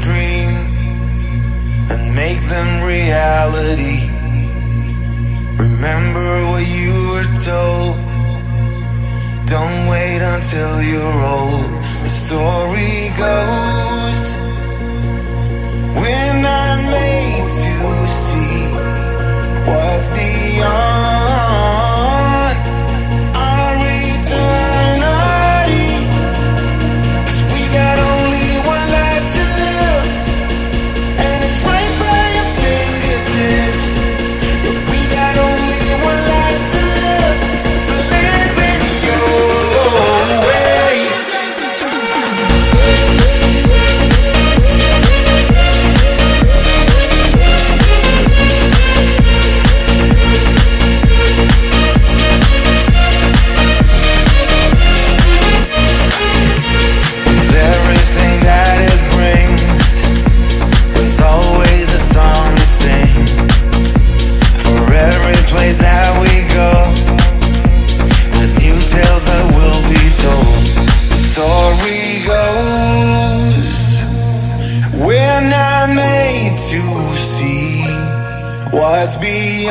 dream and make them reality. Remember what you were told. Don't wait until you're old. that's beyond.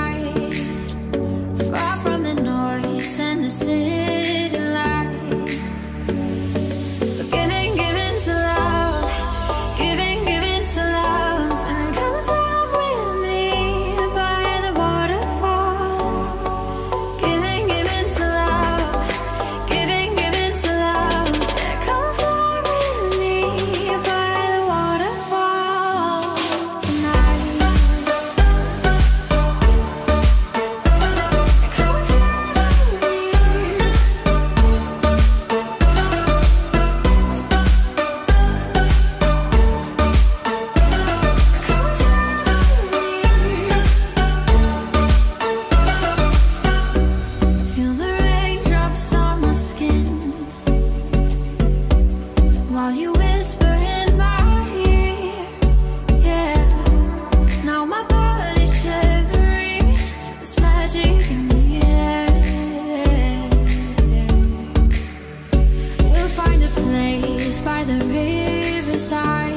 cause